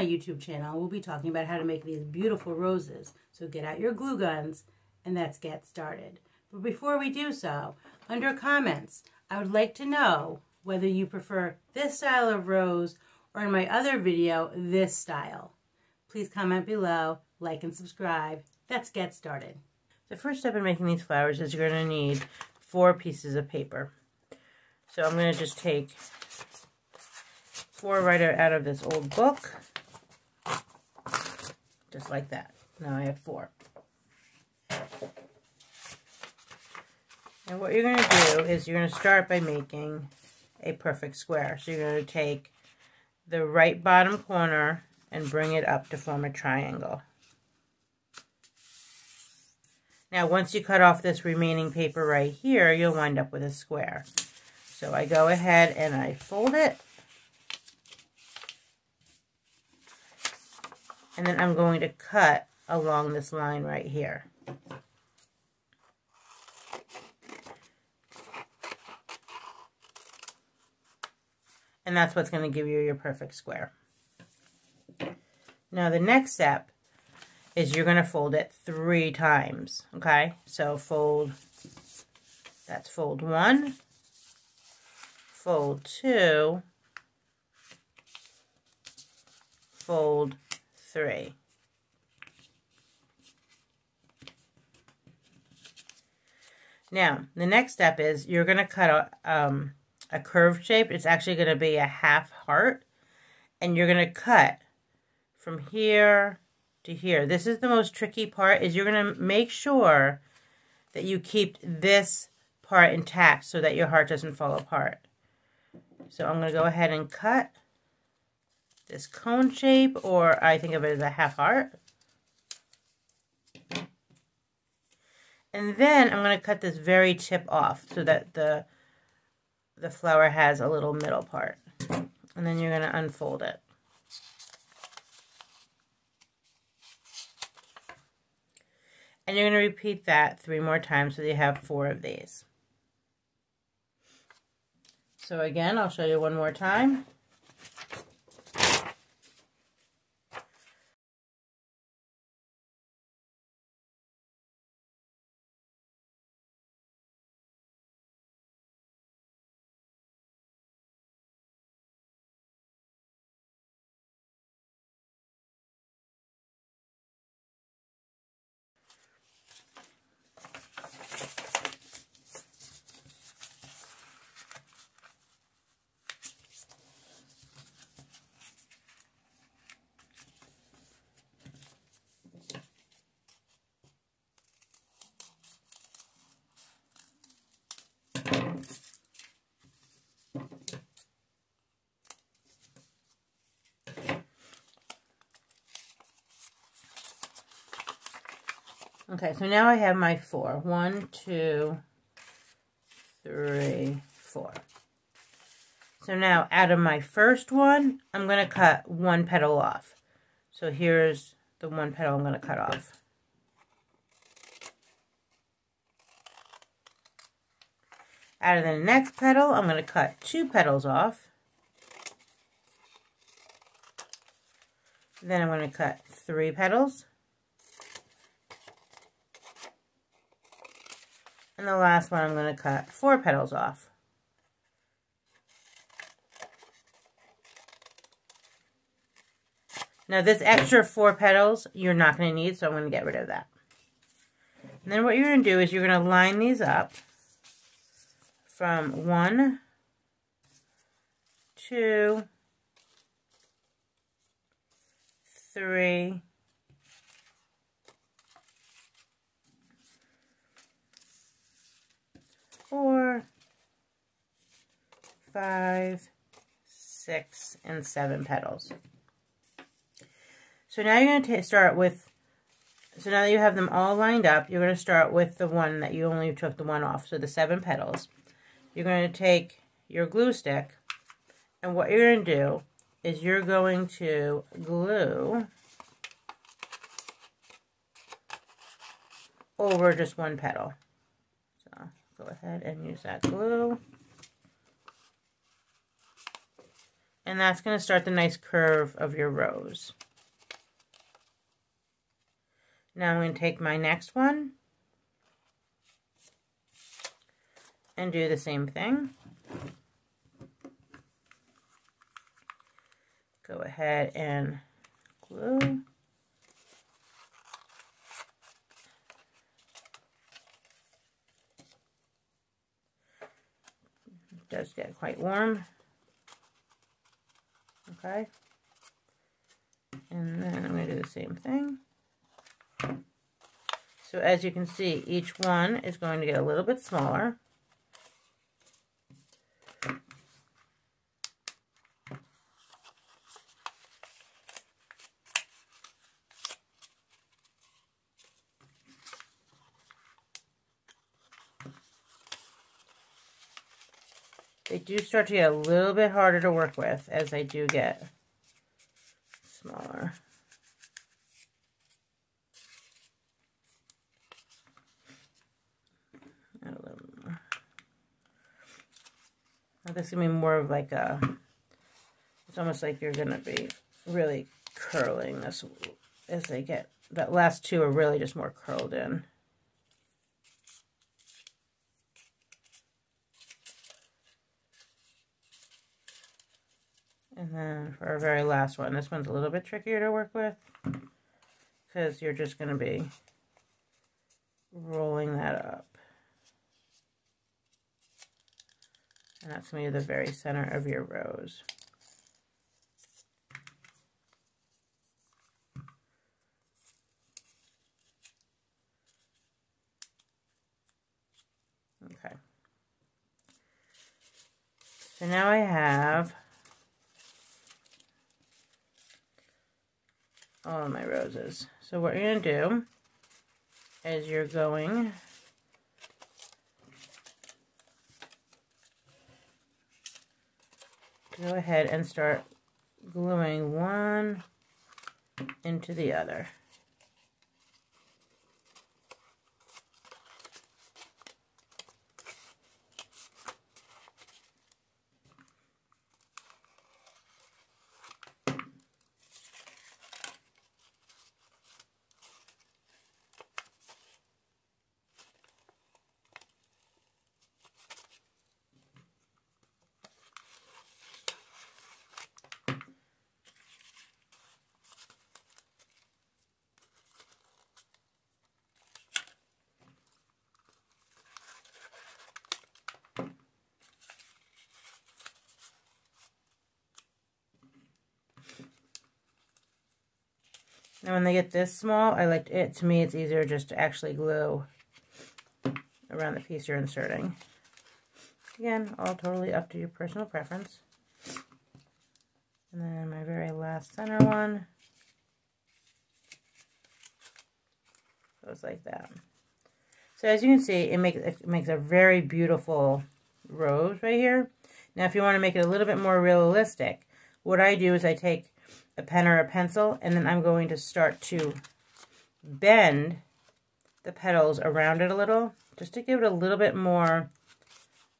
my YouTube channel, we'll be talking about how to make these beautiful roses. So get out your glue guns and let's get started. But before we do so, under comments, I would like to know whether you prefer this style of rose or in my other video, this style. Please comment below, like and subscribe. Let's get started. The first step in making these flowers is you're going to need four pieces of paper. So I'm going to just take four right out of this old book. Just like that. Now I have four. And what you're going to do is you're going to start by making a perfect square. So you're going to take the right bottom corner and bring it up to form a triangle. Now, once you cut off this remaining paper right here, you'll wind up with a square. So I go ahead and I fold it. And then I'm going to cut along this line right here. And that's what's going to give you your perfect square. Now the next step is you're going to fold it three times, okay? So fold, that's fold one, fold two, fold three. Now, the next step is you're going to cut a, um, a curved shape. It's actually going to be a half heart. And you're going to cut from here to here. This is the most tricky part is you're going to make sure that you keep this part intact so that your heart doesn't fall apart. So I'm going to go ahead and cut this cone shape or I think of it as a half heart. And then I'm going to cut this very tip off so that the the flower has a little middle part. And then you're going to unfold it. And you're going to repeat that three more times so you have four of these. So again, I'll show you one more time. Okay, so now I have my four. One, two, three, four. So now out of my first one, I'm going to cut one petal off. So here's the one petal I'm going to cut off. Out of the next petal, I'm going to cut two petals off. Then I'm going to cut three petals. And the last one I'm going to cut four petals off. Now this extra four petals you're not going to need, so I'm going to get rid of that. And then what you're going to do is you're going to line these up from one, two, three, four, five, six, and seven petals. So now you're going to start with, so now that you have them all lined up, you're going to start with the one that you only took the one off, so the seven petals. You're going to take your glue stick, and what you're going to do is you're going to glue over just one petal So go ahead and use that glue. And that's going to start the nice curve of your rose. Now I'm going to take my next one and do the same thing. Go ahead and glue. It does get quite warm. Okay. And then I'm going to do the same thing. So as you can see, each one is going to get a little bit smaller. They do start to get a little bit harder to work with as they do get smaller. A little more. Now this is going to be more of like a, it's almost like you're going to be really curling this as they get, that last two are really just more curled in. And then for our very last one, this one's a little bit trickier to work with because you're just going to be rolling that up. And that's going to be the very center of your rose. Okay. So now I have all my roses. So what you're going to do is you're going go ahead and start gluing one into the other. And when they get this small, I like it. To me, it's easier just to actually glue around the piece you're inserting. Again, all totally up to your personal preference. And then my very last center one goes like that. So as you can see, it makes it makes a very beautiful rose right here. Now, if you want to make it a little bit more realistic, what I do is I take a pen or a pencil, and then I'm going to start to bend the petals around it a little, just to give it a little bit more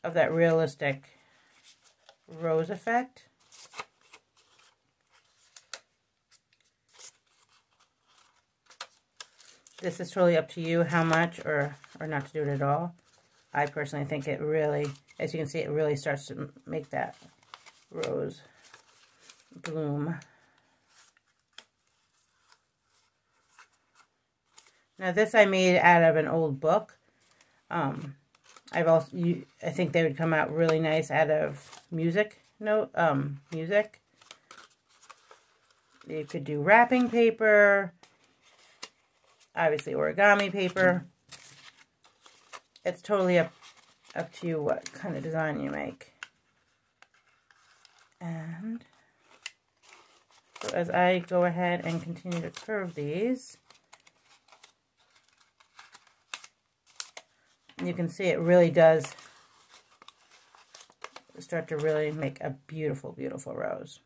of that realistic rose effect. This is totally up to you how much or, or not to do it at all. I personally think it really, as you can see, it really starts to make that rose bloom. Now this I made out of an old book. Um, I've also, you, I think they would come out really nice out of music note, um, music. You could do wrapping paper, obviously origami paper. It's totally up, up to you what kind of design you make. And so as I go ahead and continue to curve these, you can see it really does start to really make a beautiful, beautiful rose.